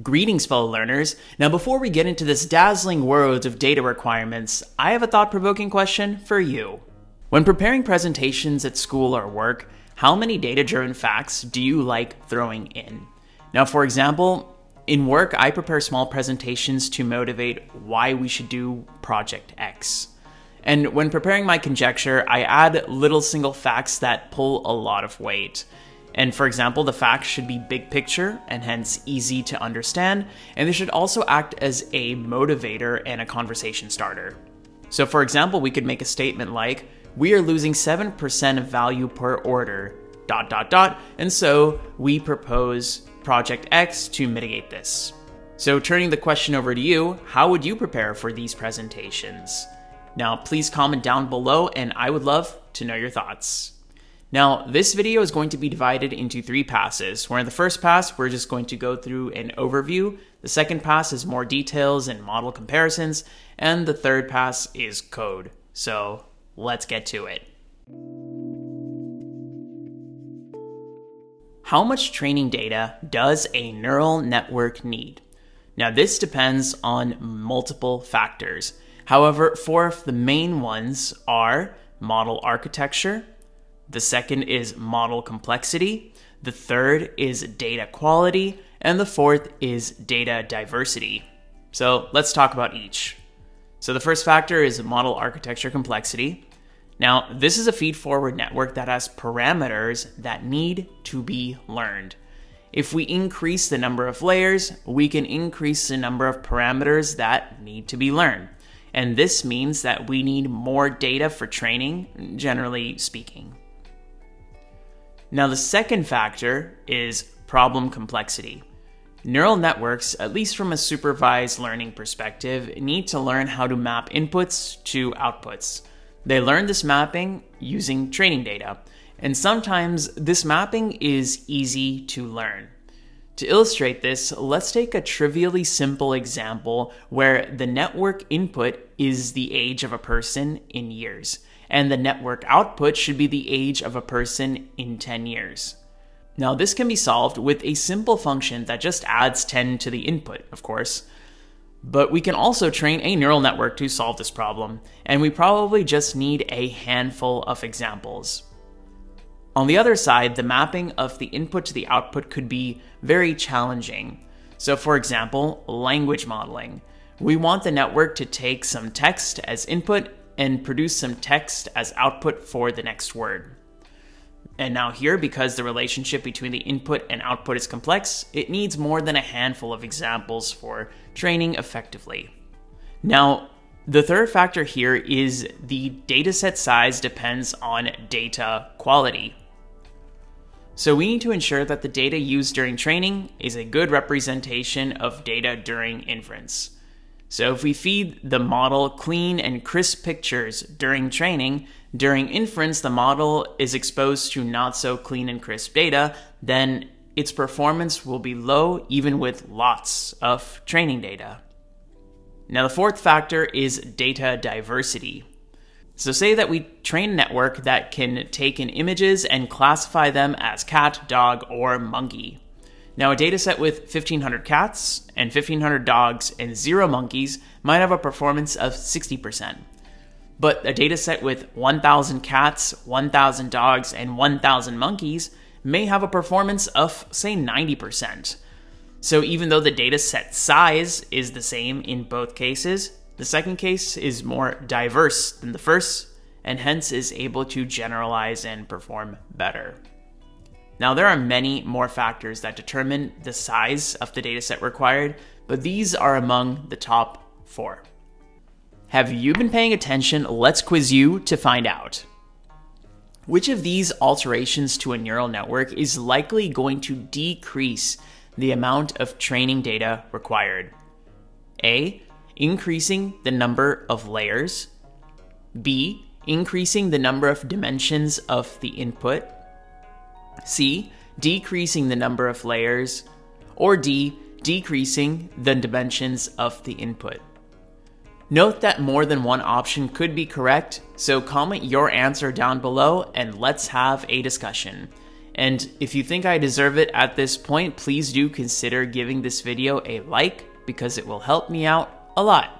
Greetings, fellow learners. Now, before we get into this dazzling world of data requirements, I have a thought provoking question for you. When preparing presentations at school or work, how many data driven facts do you like throwing in? Now, for example, in work, I prepare small presentations to motivate why we should do Project X. And when preparing my conjecture, I add little single facts that pull a lot of weight. And for example, the facts should be big picture and hence easy to understand, and they should also act as a motivator and a conversation starter. So, for example, we could make a statement like, We are losing 7% of value per order, dot, dot, dot, and so we propose Project X to mitigate this. So, turning the question over to you, how would you prepare for these presentations? Now, please comment down below, and I would love to know your thoughts. Now, this video is going to be divided into three passes, where in the first pass, we're just going to go through an overview. The second pass is more details and model comparisons, and the third pass is code. So let's get to it. How much training data does a neural network need? Now, this depends on multiple factors. However, four of the main ones are model architecture, the second is model complexity. The third is data quality. And the fourth is data diversity. So let's talk about each. So the first factor is model architecture complexity. Now, this is a feed forward network that has parameters that need to be learned. If we increase the number of layers, we can increase the number of parameters that need to be learned. And this means that we need more data for training, generally speaking. Now, the second factor is problem complexity. Neural networks, at least from a supervised learning perspective, need to learn how to map inputs to outputs. They learn this mapping using training data, and sometimes this mapping is easy to learn. To illustrate this, let's take a trivially simple example where the network input is the age of a person in years and the network output should be the age of a person in 10 years. Now, this can be solved with a simple function that just adds 10 to the input, of course. But we can also train a neural network to solve this problem, and we probably just need a handful of examples. On the other side, the mapping of the input to the output could be very challenging. So, for example, language modeling. We want the network to take some text as input and produce some text as output for the next word. And now here, because the relationship between the input and output is complex, it needs more than a handful of examples for training effectively. Now, the third factor here is the dataset size depends on data quality. So we need to ensure that the data used during training is a good representation of data during inference. So if we feed the model clean and crisp pictures during training, during inference the model is exposed to not so clean and crisp data, then its performance will be low even with lots of training data. Now the fourth factor is data diversity. So say that we train a network that can take in images and classify them as cat, dog, or monkey. Now, a dataset with 1,500 cats and 1,500 dogs and zero monkeys might have a performance of 60%. But a dataset with 1,000 cats, 1,000 dogs, and 1,000 monkeys may have a performance of, say, 90%. So even though the dataset size is the same in both cases, the second case is more diverse than the first, and hence is able to generalize and perform better. Now, there are many more factors that determine the size of the dataset required, but these are among the top four. Have you been paying attention? Let's quiz you to find out. Which of these alterations to a neural network is likely going to decrease the amount of training data required? A. Increasing the number of layers. B. Increasing the number of dimensions of the input. C. Decreasing the number of layers. Or D. Decreasing the dimensions of the input. Note that more than one option could be correct, so comment your answer down below and let's have a discussion. And if you think I deserve it at this point, please do consider giving this video a like because it will help me out a lot.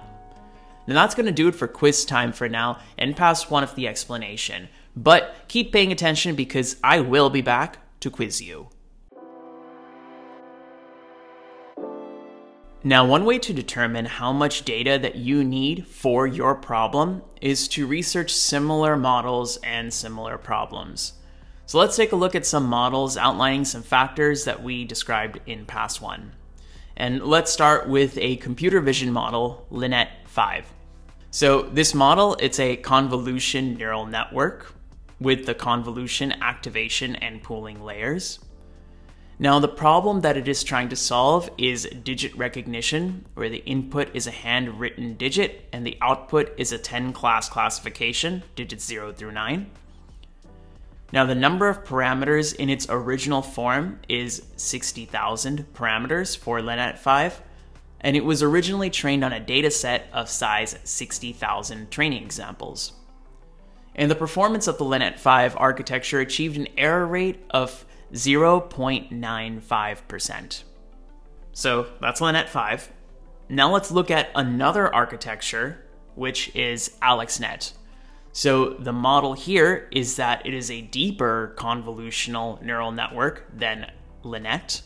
Now that's going to do it for quiz time for now and past one of the explanation. But keep paying attention because I will be back to quiz you. Now, one way to determine how much data that you need for your problem is to research similar models and similar problems. So let's take a look at some models outlining some factors that we described in past one. And let's start with a computer vision model, LeNet 5. So this model, it's a convolution neural network with the convolution activation and pooling layers. Now the problem that it is trying to solve is digit recognition, where the input is a handwritten digit and the output is a 10 class classification, digits 0 through 9. Now the number of parameters in its original form is 60,000 parameters for LeNet 5, and it was originally trained on a dataset of size 60,000 training examples. And the performance of the LeNet 5 architecture achieved an error rate of 0.95%. So that's LeNet 5. Now let's look at another architecture, which is AlexNet. So the model here is that it is a deeper convolutional neural network than LeNet.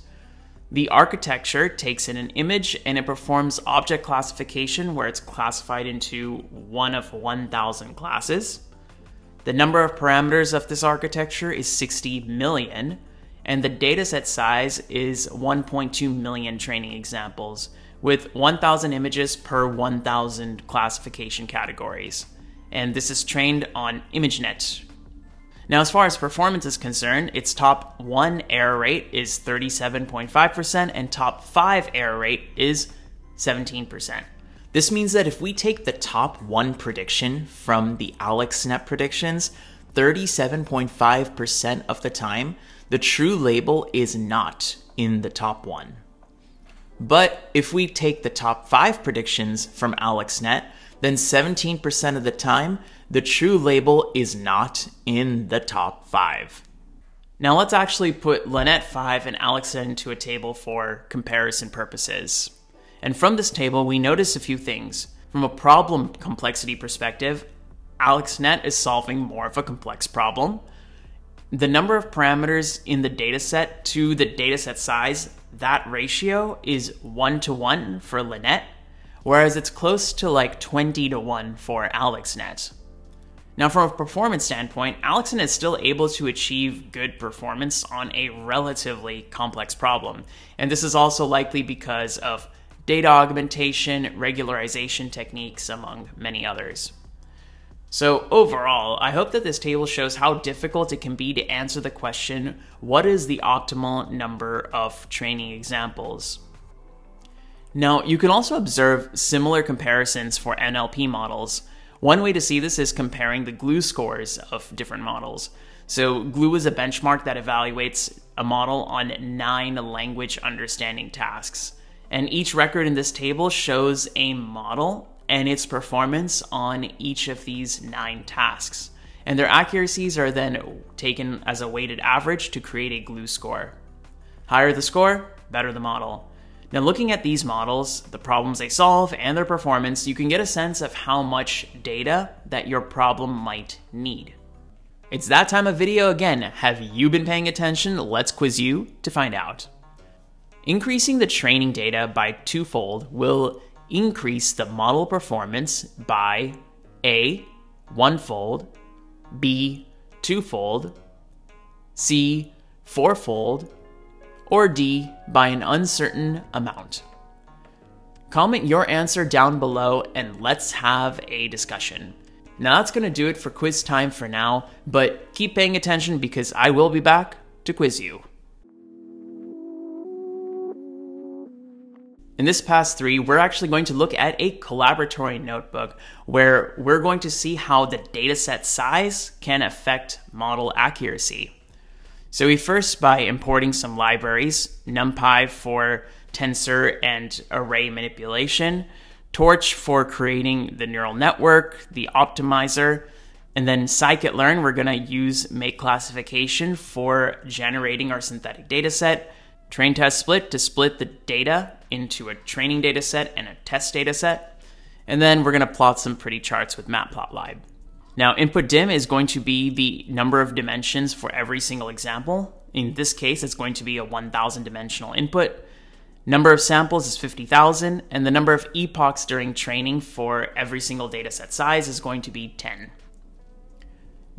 The architecture takes in an image and it performs object classification where it's classified into one of 1,000 classes. The number of parameters of this architecture is 60 million, and the dataset size is 1.2 million training examples, with 1,000 images per 1,000 classification categories and this is trained on ImageNet. Now, as far as performance is concerned, its top 1 error rate is 37.5%, and top 5 error rate is 17%. This means that if we take the top 1 prediction from the AlexNet predictions, 37.5% of the time, the true label is not in the top 1. But if we take the top 5 predictions from AlexNet, then 17% of the time, the true label is not in the top 5. Now let's actually put LeNet 5 and AlexNet into a table for comparison purposes. And from this table, we notice a few things. From a problem complexity perspective, AlexNet is solving more of a complex problem. The number of parameters in the dataset to the dataset size, that ratio is 1 to 1 for LeNet, whereas it's close to like 20 to 1 for AlexNet. Now, from a performance standpoint, AlexNet is still able to achieve good performance on a relatively complex problem, and this is also likely because of data augmentation, regularization techniques, among many others. So, overall, I hope that this table shows how difficult it can be to answer the question what is the optimal number of training examples? Now, you can also observe similar comparisons for NLP models. One way to see this is comparing the GLUE scores of different models. So, GLUE is a benchmark that evaluates a model on nine language understanding tasks. And each record in this table shows a model and its performance on each of these nine tasks. And their accuracies are then taken as a weighted average to create a GLUE score. Higher the score, better the model. Now, looking at these models, the problems they solve, and their performance, you can get a sense of how much data that your problem might need. It's that time of video again. Have you been paying attention? Let's quiz you to find out. Increasing the training data by twofold will increase the model performance by A, onefold, B, twofold, C, fourfold, or D, by an uncertain amount? Comment your answer down below and let's have a discussion. Now that's going to do it for quiz time for now, but keep paying attention because I will be back to quiz you. In this past three, we're actually going to look at a Colaboratory notebook where we're going to see how the dataset size can affect model accuracy. So we first by importing some libraries, NumPy for tensor and array manipulation, Torch for creating the neural network, the optimizer, And then scikit-learn, we're going to use make classification for generating our synthetic data set. Train test split to split the data into a training data set and a test data set. And then we're going to plot some pretty charts with matplotlib. Now, input dim is going to be the number of dimensions for every single example. In this case, it's going to be a 1000 dimensional input. Number of samples is 50,000, and the number of epochs during training for every single dataset size is going to be 10.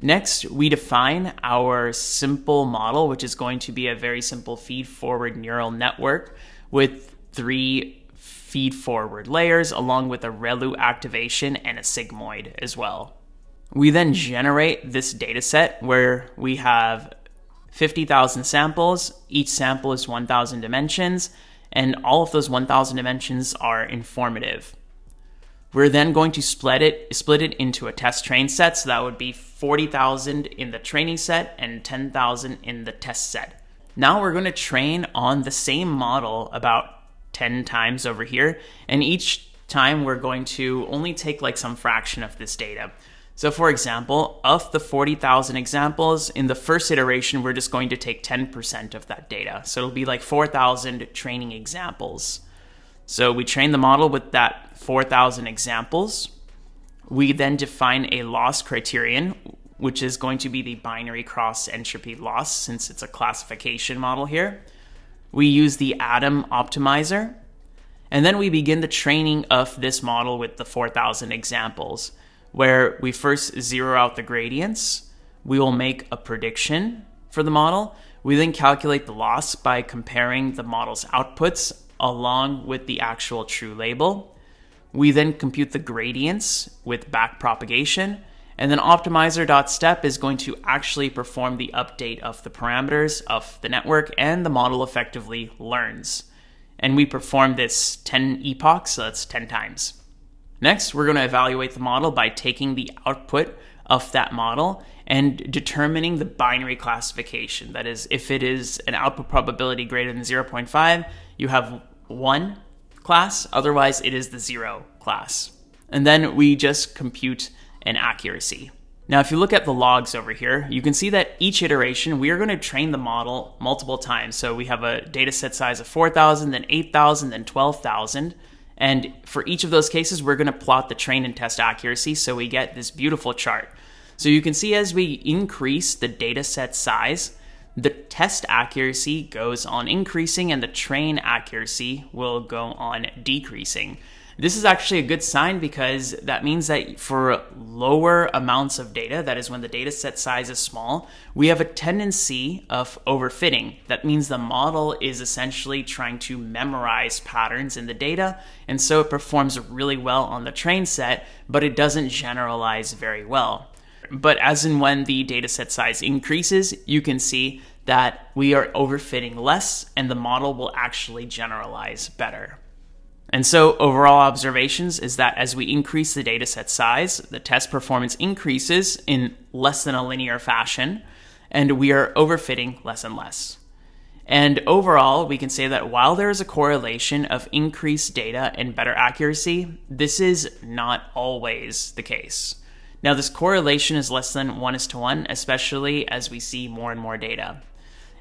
Next, we define our simple model, which is going to be a very simple feed-forward neural network with three feed-forward layers, along with a ReLU activation and a sigmoid as well. We then generate this dataset where we have 50,000 samples. Each sample is 1,000 dimensions, and all of those 1,000 dimensions are informative. We're then going to split it, split it into a test train set, so that would be 40,000 in the training set and 10,000 in the test set. Now we're going to train on the same model about 10 times over here, and each time we're going to only take like some fraction of this data. So for example, of the 40,000 examples, in the first iteration, we're just going to take 10% of that data. So it'll be like 4,000 training examples. So we train the model with that 4,000 examples. We then define a loss criterion, which is going to be the binary cross entropy loss since it's a classification model here. We use the Adam optimizer. And then we begin the training of this model with the 4,000 examples where we first zero out the gradients. We will make a prediction for the model. We then calculate the loss by comparing the model's outputs along with the actual true label. We then compute the gradients with backpropagation. And then optimizer.step is going to actually perform the update of the parameters of the network and the model effectively learns. And we perform this 10 epochs, so that's 10 times. Next, we're going to evaluate the model by taking the output of that model and determining the binary classification. That is, if it is an output probability greater than 0.5, you have one class, otherwise, it is the zero class. And then we just compute an accuracy. Now, if you look at the logs over here, you can see that each iteration, we are going to train the model multiple times. So we have a data set size of 4,000, then 8,000, then 12,000. And for each of those cases, we're going to plot the train and test accuracy so we get this beautiful chart. So you can see as we increase the data set size, the test accuracy goes on increasing and the train accuracy will go on decreasing. This is actually a good sign because that means that for lower amounts of data, that is when the data set size is small, we have a tendency of overfitting. That means the model is essentially trying to memorize patterns in the data, and so it performs really well on the train set, but it doesn't generalize very well. But as and when the data set size increases, you can see that we are overfitting less and the model will actually generalize better. And so, overall observations is that as we increase the dataset size, the test performance increases in less than a linear fashion, and we are overfitting less and less. And overall, we can say that while there is a correlation of increased data and better accuracy, this is not always the case. Now, this correlation is less than 1 is to 1, especially as we see more and more data.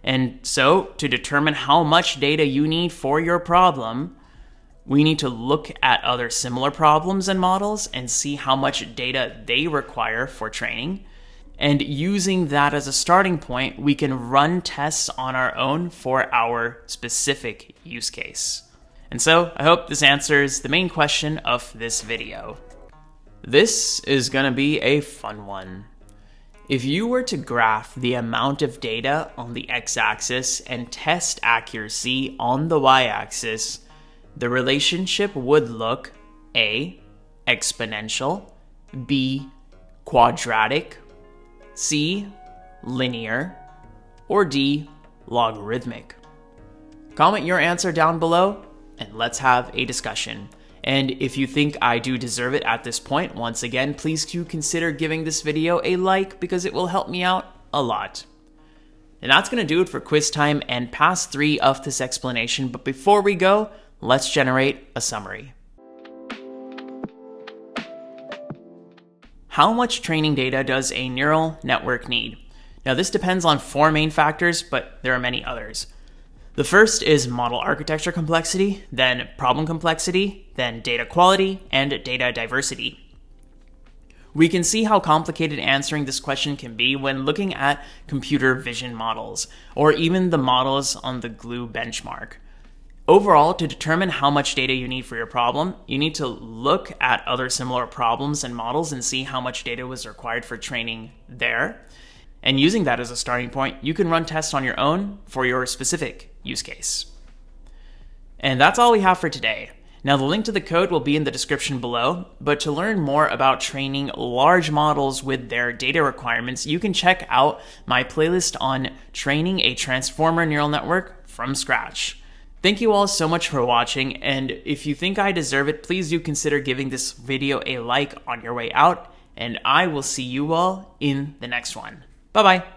And so, to determine how much data you need for your problem, we need to look at other similar problems and models and see how much data they require for training. And using that as a starting point, we can run tests on our own for our specific use case. And so I hope this answers the main question of this video. This is going to be a fun one. If you were to graph the amount of data on the x-axis and test accuracy on the y-axis, the relationship would look A. exponential, B. quadratic, C. linear, or D. logarithmic. Comment your answer down below and let's have a discussion. And if you think I do deserve it at this point, once again, please do consider giving this video a like because it will help me out a lot. And that's going to do it for quiz time and past three of this explanation. But before we go, Let's generate a summary. how much training data does a neural network need? Now, this depends on four main factors, but there are many others. The first is model architecture complexity, then problem complexity, then data quality, and data diversity. We can see how complicated answering this question can be when looking at computer vision models, or even the models on the GLUE benchmark. Overall, to determine how much data you need for your problem, you need to look at other similar problems and models and see how much data was required for training there. And using that as a starting point, you can run tests on your own for your specific use case. And that's all we have for today. Now, the link to the code will be in the description below, but to learn more about training large models with their data requirements, you can check out my playlist on training a transformer neural network from scratch. Thank you all so much for watching, and if you think I deserve it, please do consider giving this video a like on your way out, and I will see you all in the next one. Bye bye.